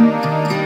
Música